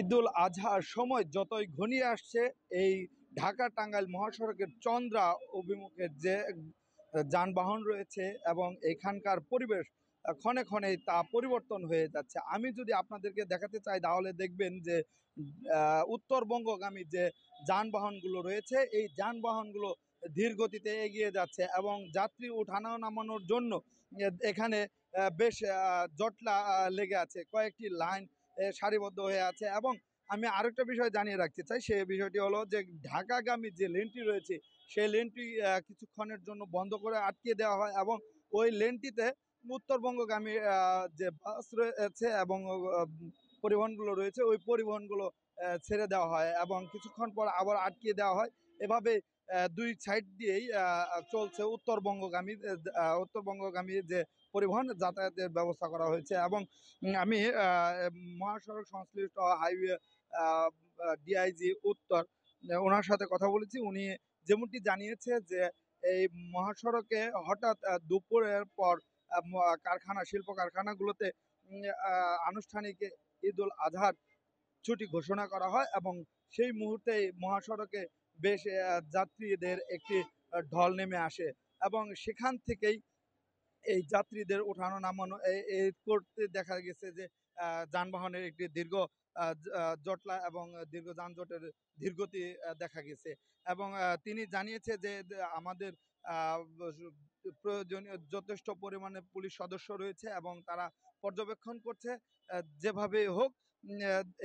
ঈদুল আজহার সময় যতই ঘনিয়ে আসছে, এই ঢাকা টাঙ্গাইল মহাসড়কের চন্দ্রা অভিমুখের যে যানবাহন রয়েছে এবং এখানকার পরিবেশ, ক্ষণে ক্ষণে তা পরিবর্তন হয়ে যাচ্ছে। আমি যদি আপনাদেরকে দেখাতে চাই, তাহলে দেখবেন যে উত্তরবঙ্গগামী যে যানবাহনগুলো রয়েছে, এই যানবাহনগুলো ধীর গতিতে এগিয়ে যাচ্ছে এবং যাত্রী উঠানো নামানোর জন্য এখানে বেশ জটলা লেগে আছে। কয়েকটি লাইন সারিবদ্ধ হয়ে আছে। এবং আমি আরেকটা বিষয় জানিয়ে রাখতে চাই সেই বিষয়টি হলো যে, ঢাকাগামী যে লেনটি রয়েছে, সেই লেনটি কিছুক্ষণের জন্য বন্ধ করে আটকে দেওয়া হয় এবং ওই লেনটিতে উত্তরবঙ্গগামী যে বাস রয়েছে এবং পরিবহনগুলো রয়েছে, ওই পরিবহনগুলো ছেড়ে দেওয়া হয় এবং কিছুক্ষণ পর আবার আটকে দেওয়া হয়। এভাবে দুই সাইড দিয়েই চলছে উত্তরবঙ্গগামী উত্তরবঙ্গগামী যে পরিবহন যাতায়াতের ব্যবস্থা করা হয়েছে এবং আমি মহাসড়ক সংশ্লিষ্ট হাইওয়ে ডিআইজি উত্তর, ওনার সাথে কথা বলেছি। উনি যেমনটি জানিয়েছে যে, এই মহাসড়কে হঠাৎ দুপুরের পর কারখানা, শিল্প কারখানাগুলোতে আনুষ্ঠানিক ঈদুল আজহার ছুটি ঘোষণা করা হয় এবং সেই মুহূর্তে মহাসড়কে বেশ যাত্রীদের একটি ঢল নেমে আসে এবং সেখান থেকেই এই যাত্রীদের ওঠানো নামানো এই- করতে দেখা গেছে যে যানবাহনের একটি দীর্ঘ জটলা এবং দীর্ঘ যানজটের ধীরগতি দেখা গেছে এবং তিনি জানিয়েছে যে আমাদের প্রয়োজনীয় যথেষ্ট পরিমাণে পুলিশ সদস্য রয়েছে এবং তারা পর্যবেক্ষণ করছে যেভাবে হোক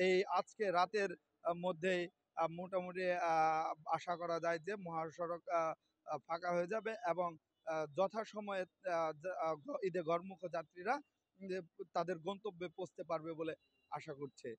এই আজকে রাতের আহ, মোটামুটি আশা করা যায় যে মহাসড়ক ফাঁকা হয়ে যাবে এবং যথাসময়ে ঈদে ঘরমুখ যাত্রীরা তাদের গন্তব্যে পৌঁছতে পারবে বলে আশা করছে।